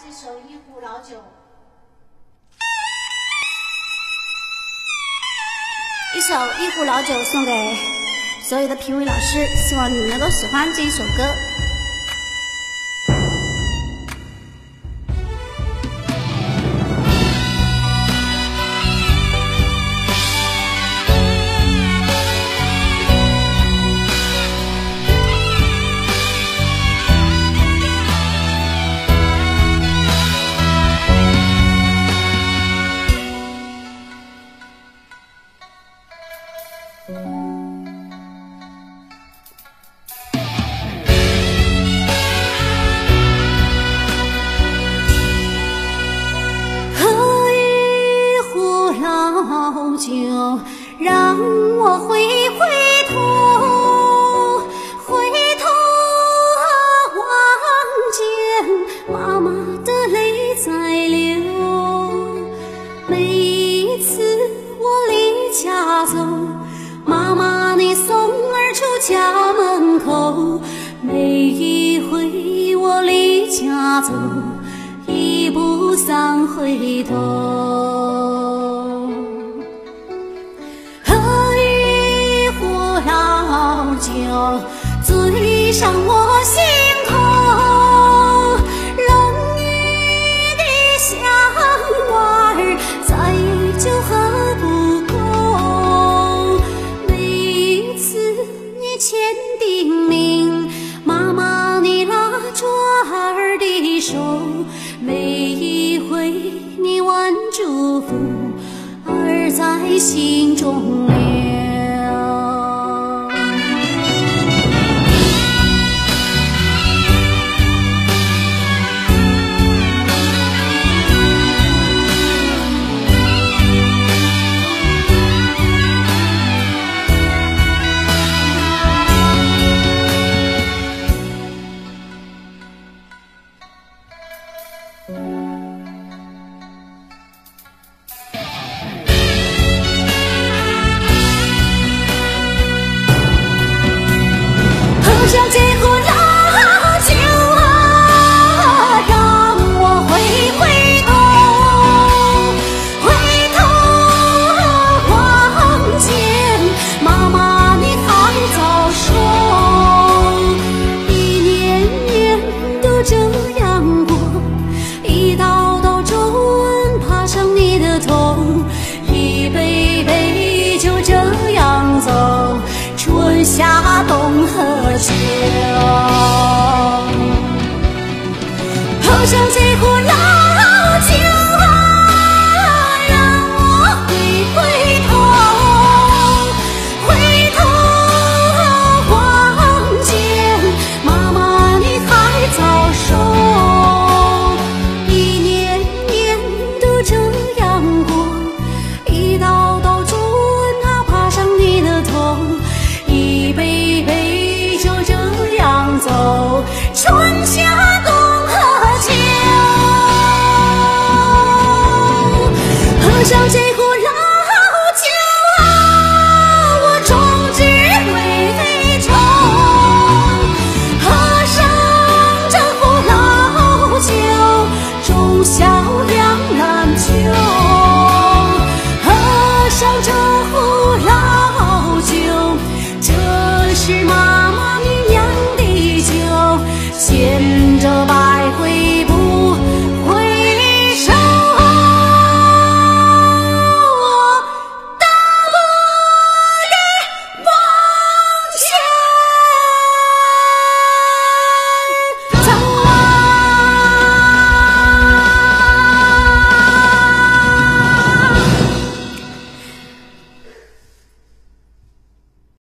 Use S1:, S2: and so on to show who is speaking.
S1: 这首《一壶老酒》，一首《一壶老酒》送给所有的评委老师，希望你们能够喜欢这一首歌。让我回回头，回头啊望见妈妈的泪在流。每一次我离家走，妈妈你送儿出家门口。每一回我离家走，一步三回头。醉上我心头。浓郁的香味儿，再久喝不够。每一次你千叮咛，妈妈你拉着儿的手，每一回你问祝福，儿在心中走。春夏冬和秋，喝上想几乎。